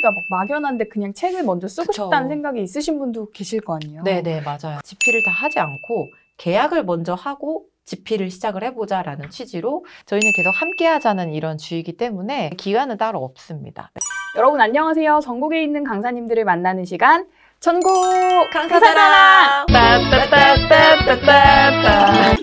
콘텐츠가 막 막연한데 그냥 책을 먼저 쓰고 그쵸. 싶다는 생각이 있으신 분도 계실 거 아니에요. 네네, 맞아요. 집필을 다 하지 않고 계약을 먼저 하고 집필을 시작을 해보자라는 취지로 저희는 계속 함께 하자는 이런 주의이기 때문에 기간은 따로 없습니다. 여러분 안녕하세요. 전국에 있는 강사님들을 만나는 시간 전국 강사자랑!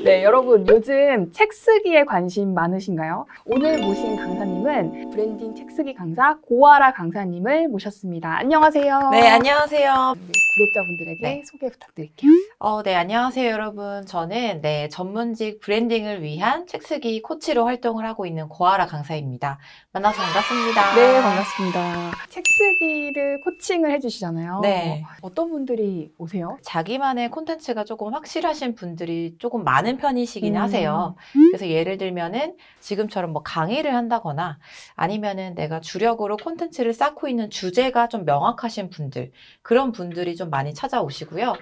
네, 여러분 요즘 책 쓰기에 관심 많으신가요? 오늘 모신 강사님은 브랜딩 책 쓰기 강사 고아라 강사님을 모셨습니다. 안녕하세요. 네, 안녕하세요. 네, 구독자분들에게 네. 소개 부탁드릴게요. 어, 네, 안녕하세요, 여러분. 저는 네, 전문직 브랜딩을 위한 책 쓰기 코치로 활동을 하고 있는 고아라 강사입니다. 만나서 반갑습니다. 네, 반갑습니다. 책 쓰기를 코칭을 해 주시잖아요. 네. 어떤 분들이 오세요? 자기만의 콘텐츠가 조금 확실하신 분들이 조금 많은 편이시긴 음. 하세요. 그래서 예를 들면은 지금처럼 뭐 강의를 한다거나 아니면은 내가 주력으로 콘텐츠를 쌓고 있는 주제가 좀 명확하신 분들, 그런 분들이 좀 많이 찾아오시고요.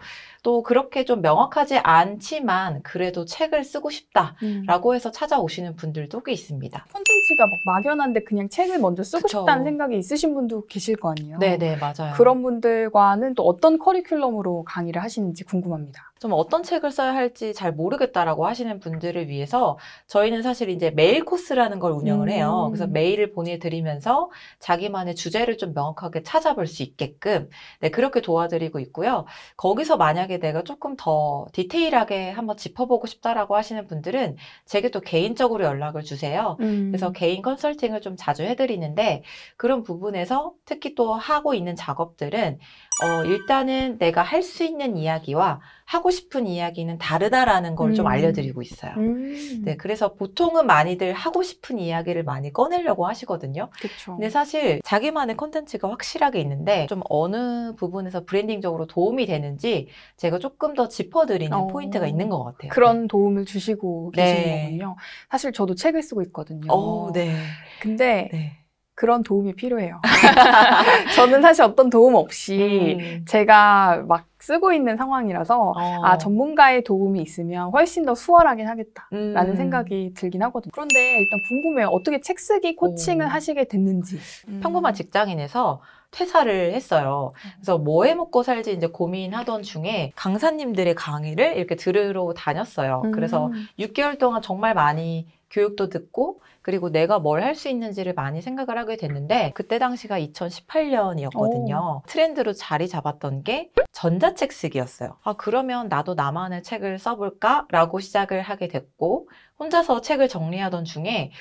또 그렇게 좀 명확하지 않지만 그래도 책을 쓰고 싶다라고 해서 찾아오시는 분들도 꽤 있습니다. 콘텐츠가 막 막연한데 그냥 책을 먼저 쓰고 그쵸. 싶다는 생각이 있으신 분도 계실 거 아니에요. 네네, 맞아요. 그런 분들과는 또 어떤 커리큘럼으로 강의를 하시는지 궁금합니다. 좀 어떤 책을 써야 할지 잘 모르겠다라고 하시는 분들을 위해서 저희는 사실 이제 메일 코스라는 걸 운영을 해요. 음. 그래서 메일을 보내드리면서 자기만의 주제를 좀 명확하게 찾아볼 수 있게끔 네, 그렇게 도와드리고 있고요. 거기서 만약에 내가 조금 더 디테일하게 한번 짚어보고 싶다라고 하시는 분들은 제게 또 개인적으로 연락을 주세요. 그래서 개인 컨설팅을 좀 자주 해드리는데 그런 부분에서 특히 또 하고 있는 작업들은 어, 일단은 내가 할 수 있는 이야기와 하고 싶은 이야기는 다르다라는 걸좀 음. 알려드리고 있어요. 음. 네, 그래서 보통은 많이들 하고 싶은 이야기를 많이 꺼내려고 하시거든요. 그렇죠. 근데 사실 자기만의 콘텐츠가 확실하게 있는데 좀 어느 부분에서 브랜딩적으로 도움이 되는지 제가 조금 더 짚어드리는 어. 포인트가 있는 것 같아요. 그런 도움을 주시고 네. 계시는 거군요. 사실 저도 책을 쓰고 있거든요. 어, 네. 근데 네. 그런 도움이 필요해요. 저는 사실 어떤 도움 없이 음. 제가 막 쓰고 있는 상황이라서 어. 아 전문가의 도움이 있으면 훨씬 더 수월하긴 하겠다라는 음. 생각이 들긴 하거든요. 그런데 일단 궁금해요. 어떻게 책 쓰기 코칭을 오. 하시게 됐는지. 평범한 직장인에서 퇴사를 했어요. 그래서 뭐 해 먹고 살지 이제 고민하던 중에 강사님들의 강의를 이렇게 들으러 다녔어요. 음. 그래서 6개월 동안 정말 많이 교육도 듣고 그리고 내가 뭘 할 수 있는지를 많이 생각을 하게 됐는데 그때 당시가 2018년이었거든요. 트렌드로 자리 잡았던 게 전자책 쓰기였어요. 아 그러면 나도 나만의 책을 써볼까라고 시작을 하게 됐고 혼자서 책을 정리하던 중에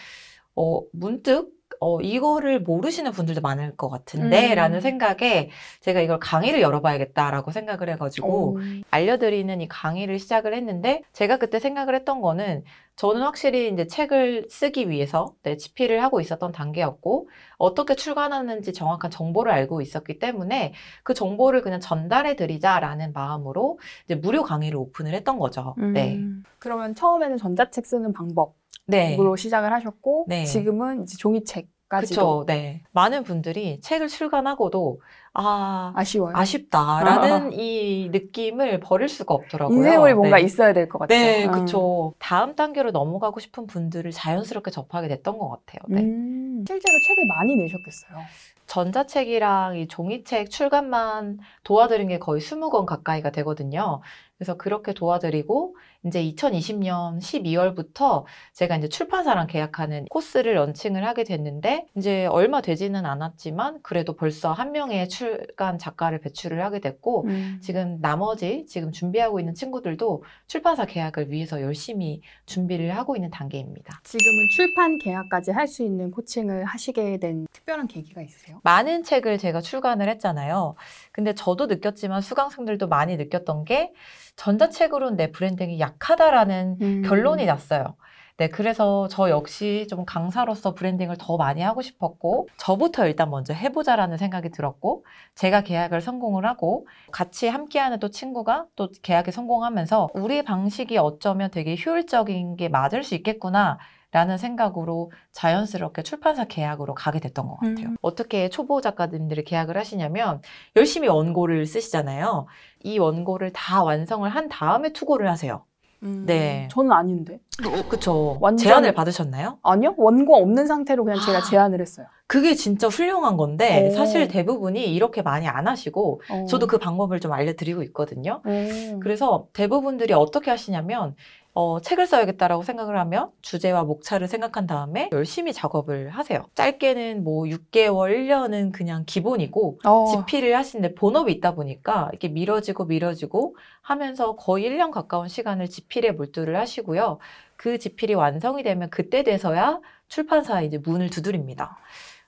어 문득 어, 이거를 모르시는 분들도 많을 것 같은데, 음. 라는 생각에 제가 이걸 강의를 열어봐야겠다라고 생각을 해가지고, 오. 알려드리는 이 강의를 시작을 했는데 제가 그때 생각을 했던 거는 저는 확실히 이제 책을 쓰기 위해서 네, 집필을 하고 있었던 단계였고 어떻게 출간하는지 정확한 정보를 알고 있었기 때문에 그 정보를 그냥 전달해 드리자라는 마음으로 이제 무료 강의를 오픈을 했던 거죠. 네. 음. 그러면 처음에는 전자책 쓰는 방법 으로 네. 시작을 하셨고 네. 지금은 이제 종이책까지도 그쵸. 네. 많은 분들이 책을 출간하고도 아, 아쉬워요. 아쉽다라는 이 느낌을 버릴 수가 없더라고요. 인쇄물이 뭔가 네. 있어야 될 것 같아요. 네, 음. 그쵸. 다음 단계로 넘어가고 싶은 분들을 자연스럽게 접하게 됐던 것 같아요. 네. 음. 실제로 책을 많이 내셨겠어요. 전자책이랑 이 종이책 출간만 도와드린 게 거의 20권 가까이가 되거든요. 그래서 그렇게 도와드리고, 이제 2020년 12월부터 제가 이제 출판사랑 계약하는 코스를 런칭을 하게 됐는데, 이제 얼마 되지는 않았지만, 그래도 벌써 한 명의 출간 작가를 배출을 하게 됐고, 음. 지금 나머지 지금 준비하고 있는 친구들도 출판사 계약을 위해서 열심히 준비를 하고 있는 단계입니다. 지금은 출판 계약까지 할 수 있는 코칭을 하시게 된 특별한 계기가 있으세요? 많은 책을 제가 출간을 했잖아요. 근데 저도 느꼈지만 수강생들도 많이 느꼈던 게 전자책으로는 내 branding이 약하다라는 음. 결론이 났어요. 네, 그래서 저 역시 좀 강사로서 branding을 더 많이 하고 싶었고, 저부터 일단 먼저 해보자라는 생각이 들었고, 제가 계약을 성공을 하고, 같이 함께하는 또 친구가 또 계약에 성공하면서, 우리의 방식이 어쩌면 되게 효율적인 게 맞을 수 있겠구나. 라는 생각으로 자연스럽게 출판사 계약으로 가게 됐던 것 같아요. 음. 어떻게 초보 작가님들이 계약을 하시냐면 열심히 원고를 쓰시잖아요. 이 원고를 다 완성을 한 다음에 투고를 하세요. 음, 네. 저는 아닌데. 그쵸. 완전- 제안을 받으셨나요? 아니요? 원고 없는 상태로 그냥 제가 아. 제안을 했어요. 그게 진짜 훌륭한 건데 오. 사실 대부분이 이렇게 많이 안 하시고 어. 저도 그 방법을 좀 알려드리고 있거든요. 음. 그래서 대부분들이 어떻게 하시냐면 어, 책을 써야겠다라고 생각을 하면 주제와 목차를 생각한 다음에 열심히 작업을 하세요. 짧게는 뭐 6개월, 1년은 그냥 기본이고 어. 집필을 하시는데 본업이 있다 보니까 이렇게 미뤄지고 미뤄지고 하면서 거의 1년 가까운 시간을 집필에 몰두를 하시고요. 그 집필이 완성이 되면 그때 돼서야 출판사에 이제 문을 두드립니다.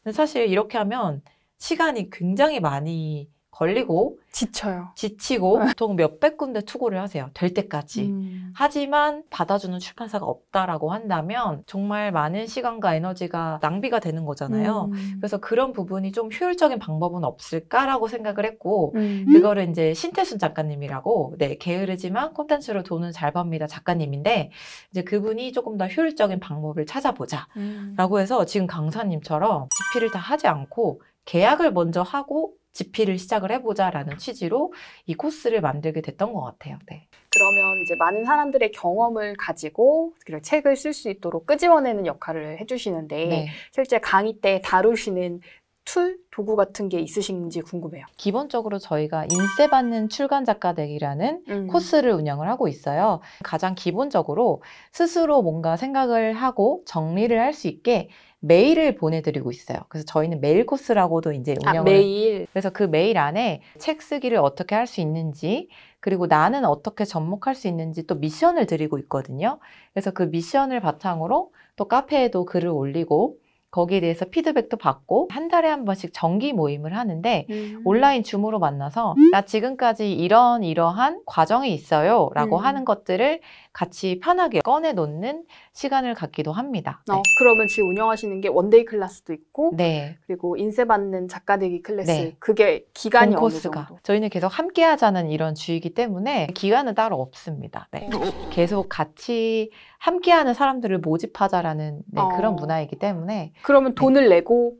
근데 사실 이렇게 하면 시간이 굉장히 많이 걸리고 지쳐요. 지치고 보통 몇백 군데 투고를 하세요. 될 때까지. 음. 하지만 받아주는 출판사가 없다라고 한다면 정말 많은 시간과 에너지가 낭비가 되는 거잖아요. 음. 그래서 그런 부분이 좀 효율적인 방법은 없을까라고 생각을 했고 음. 그거를 이제 신태순 작가님이라고 네 게으르지만 콘텐츠로 돈은 잘 법니다 작가님인데 이제 그분이 조금 더 효율적인 방법을 찾아보자라고 음. 해서 지금 강사님처럼 집필을 다 하지 않고 계약을 먼저 하고 집필을 시작을 해보자라는 취지로 이 코스를 만들게 됐던 것 같아요. 네. 그러면 이제 많은 사람들의 경험을 가지고 책을 쓸 수 있도록 끄집어내는 역할을 해주시는데 네. 실제 강의 때 다루시는 툴, 도구 같은 게 있으신지 궁금해요. 기본적으로 저희가 인세 받는 출간 작가 되기라는 음. 코스를 운영을 하고 있어요. 가장 기본적으로 스스로 뭔가 생각을 하고 정리를 할 수 있게 메일을 보내드리고 있어요. 그래서 저희는 메일 코스라고도 이제 아, 운영을 매일 그래서 그 메일 안에 책 쓰기를 어떻게 할 수 있는지 그리고 나는 어떻게 접목할 수 있는지 또 미션을 드리고 있거든요. 그래서 그 미션을 바탕으로 또 카페에도 글을 올리고 거기에 대해서 피드백도 받고 한 달에 한 번씩 정기 모임을 하는데 음. 온라인 줌으로 만나서 나 지금까지 이런 이러한 과정이 있어요 라고 음. 하는 것들을 같이 편하게 꺼내 놓는 시간을 갖기도 합니다. 어, 그러면 지금 운영하시는 게 one-day class도 있고 네. 그리고 인세 받는 작가 되기 클래스 네. 그게 기간이 본 어느 코스가 정도? 저희는 계속 함께 하자는 이런 주의이기 때문에 기간은 따로 없습니다. 네. 계속 같이 함께 하는 사람들을 모집하자라는 네, 어. 그런 문화이기 때문에 그러면 돈을 내고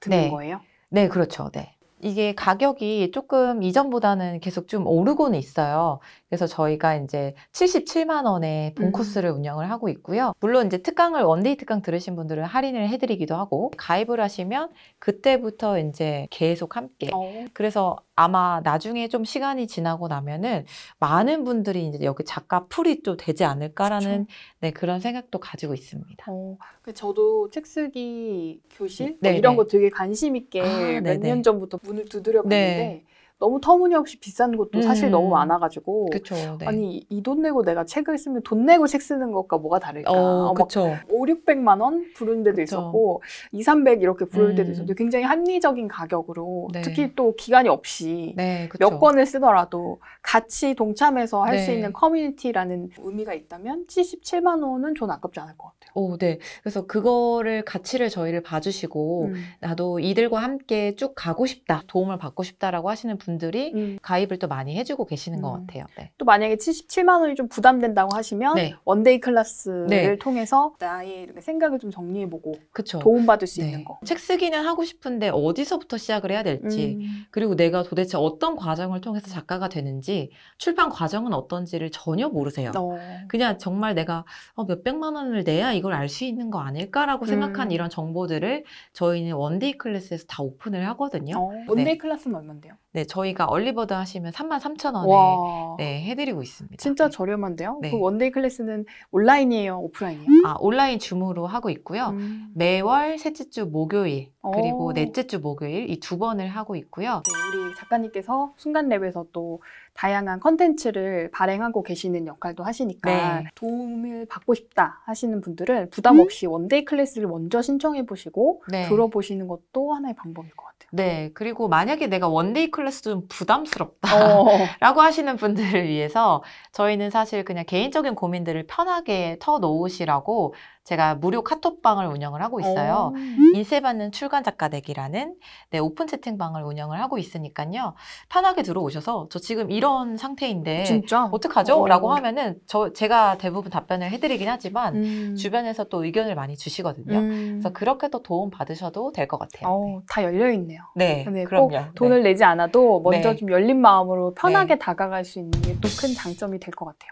듣는 네. 거예요? 네 그렇죠. 네. 이게 가격이 조금 이전보다는 계속 좀 오르고는 있어요. 그래서 저희가 이제 77만 원에 본 음. 코스를 운영을 하고 있고요. 물론 이제 특강을 one-day 특강 들으신 분들은 할인을 해드리기도 하고 가입을 하시면 그때부터 이제 계속 함께 어. 그래서 아마 나중에 좀 시간이 지나고 나면은 많은 분들이 이제 여기 작가 풀이 또 되지 않을까라는 네, 그런 생각도 가지고 있습니다. 어, 그 저도 책 쓰기 교실 네, 뭐 이런 네. 거 되게 관심 있게 아, 몇 네, 년 네. 전부터 문을 두드려 봤는데 네. 너무 터무니없이 비싼 것도 사실 음. 너무 많아가지고 그렇죠. 네. 아니 이 돈 내고 내가 책을 쓰면 돈 내고 책 쓰는 것과 뭐가 다를까? 어, 막 그렇죠. 5, 600만 원 부르는 데도 그쵸. 있었고 2, 300 이렇게 부를 음. 있었는데 굉장히 합리적인 가격으로 네. 특히 또 기간이 없이 네. 몇 권을 쓰더라도 같이 동참해서 할수 네. 있는 커뮤니티라는 의미가 있다면 77만 원은 전 아깝지 않을 것 같아요. 오, 네. 그래서 그거를 가치를 저희를 봐주시고 음. 나도 이들과 함께 쭉 가고 싶다, 도움을 받고 싶다라고 하시는 분 들이 음. 가입을 또 많이 해주고 계시는 것 음. 같아요. 네. 또 만약에 77만 원이 좀 부담된다고 하시면 네. one-day class를 네. 통해서 나의 생각을 좀 정리해보고 그렇죠. 도움받을 수 네. 있는 거. 책 쓰기는 하고 싶은데 어디서부터 시작을 해야 될지 음. 그리고 내가 도대체 어떤 과정을 통해서 작가가 되는지 출판 과정은 어떤지를 전혀 모르세요. 어. 그냥 정말 내가 어, 몇백만 원을 내야 이걸 알 수 있는 거 아닐까라고 생각한 음. 이런 정보들을 저희는 one-day class에서 다 오픈을 하거든요. 어. one-day class는 얼마인데요? 네, 저희가 early bird 하시면 3만 3천 원에 와. 네, 해드리고 있습니다. 진짜 네. 저렴한데요? 네. 그 one-day class는 온라인이에요? 오프라인이에요? 아, 온라인 줌으로 하고 있고요. 음. 매월 셋째 주 목요일 그리고 오. 넷째 주 목요일 이 두 번을 하고 있고요. 네, 우리 작가님께서 순간랩에서 또 다양한 컨텐츠를 발행하고 계시는 역할도 하시니까 네. 도움을 받고 싶다 하시는 분들은 부담 없이 one-day class를 먼저 신청해 보시고 네. 들어보시는 것도 하나의 방법일 것 같아요. 네, 그리고 만약에 내가 one-day class 좀 부담스럽다. 어. 라고 하시는 분들을 위해서 저희는 사실 그냥 개인적인 고민들을 편하게 터 놓으시라고 제가 무료 카톡방을 운영을 하고 있어요. 어. 인세받는 출간 작가 되기라는 네, 오픈 채팅방을 운영을 하고 있으니까요. 편하게 들어오셔서 저 지금 이런 상태인데 진짜? 어떡하죠? 어. 라고 하면은 저 제가 대부분 답변을 해드리긴 하지만 음. 주변에서 또 의견을 많이 주시거든요. 음. 그래서 그렇게 또 도움 받으셔도 될 것 같아요. 어, 다 열려 있네요. 네, 네, 그럼요. 꼭 돈을 내지 않아도 먼저 네. 좀 열린 마음으로 편하게 다가갈 수 있는 게 또 큰 장점이 될 것 같아요.